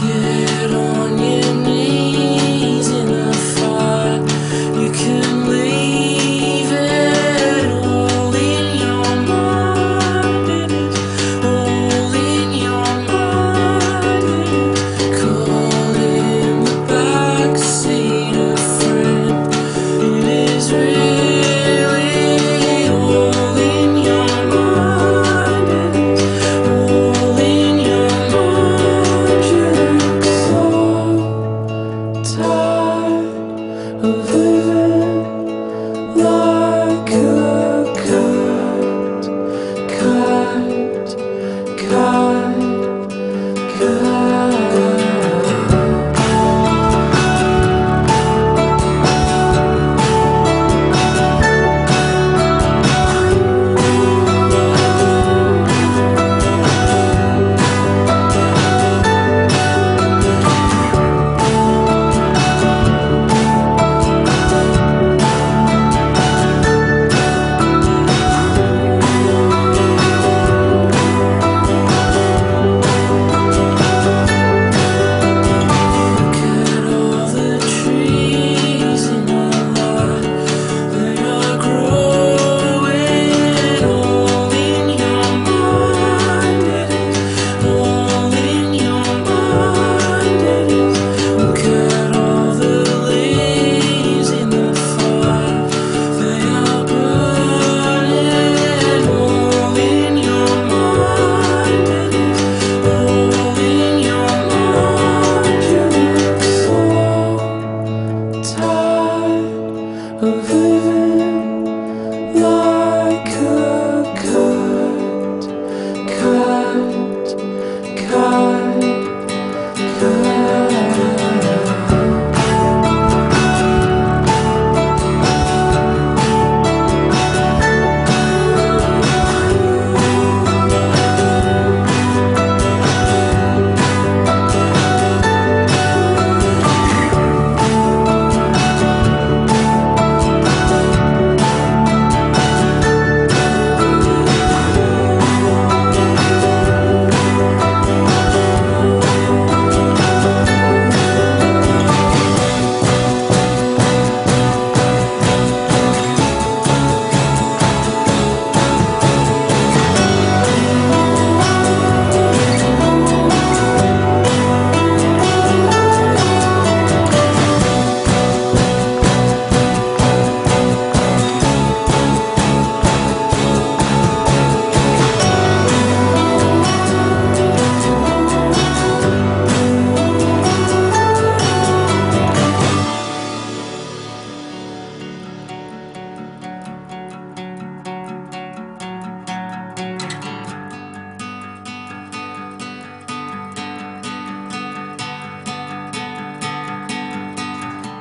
Get on ni Jesus.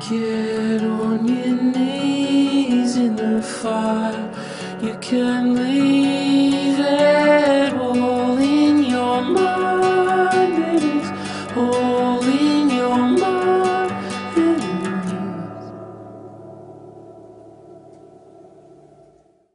get on your knees in the fire. You can leave.